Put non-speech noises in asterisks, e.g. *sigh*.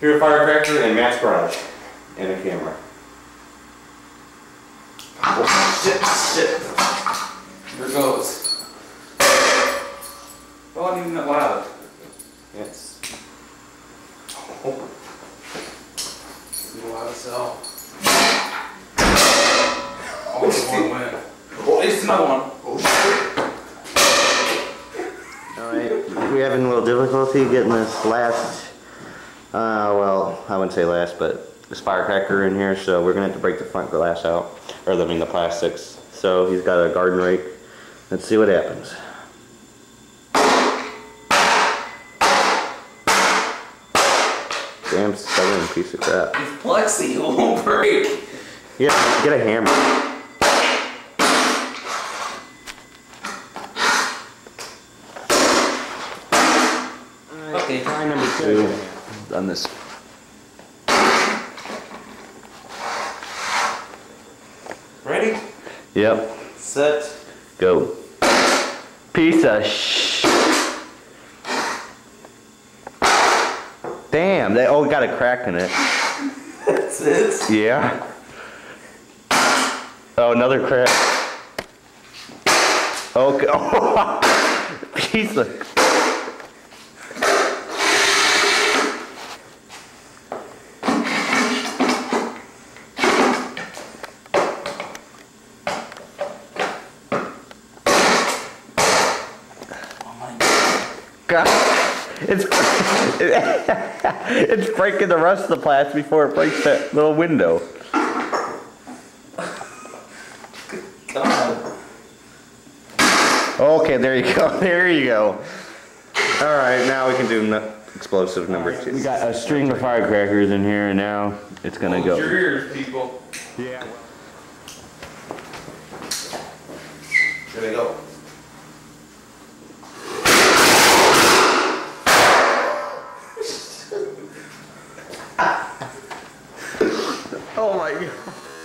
Here a firecracker and Matt's garage. And a camera. Oh, shit, shit. Here goes. Oh, I wasn't even that loud. Yes. It's loud as hell. *laughs* Oh, this one went. Oh, it's another one. Oh, Alright, we're having a little difficulty getting this last, uh, well, I wouldn't say last, but this firecracker in here, so we're gonna have to break the front glass out, or I mean the plastics. So he's got a garden rake. Let's see what happens. Damn stubborn piece of crap. It's plexi, it won't break. Yeah, get a hammer. Okay. Try number two on this. Ready? Yep, Set. go. Piece of sh. Damn, they all got a crack in it. That's it. Yeah. Oh, another crack. Okay. *laughs* Piece of. God. God, it's *laughs* it's breaking the rest of the plastic before it breaks that little window. God. Okay, there you go. *laughs* There you go. All right, now we can do no- explosive number two. We got a string of firecrackers in here, and now it's gonna Hold go. your ears, people. Yeah. Here they go. Oh my god.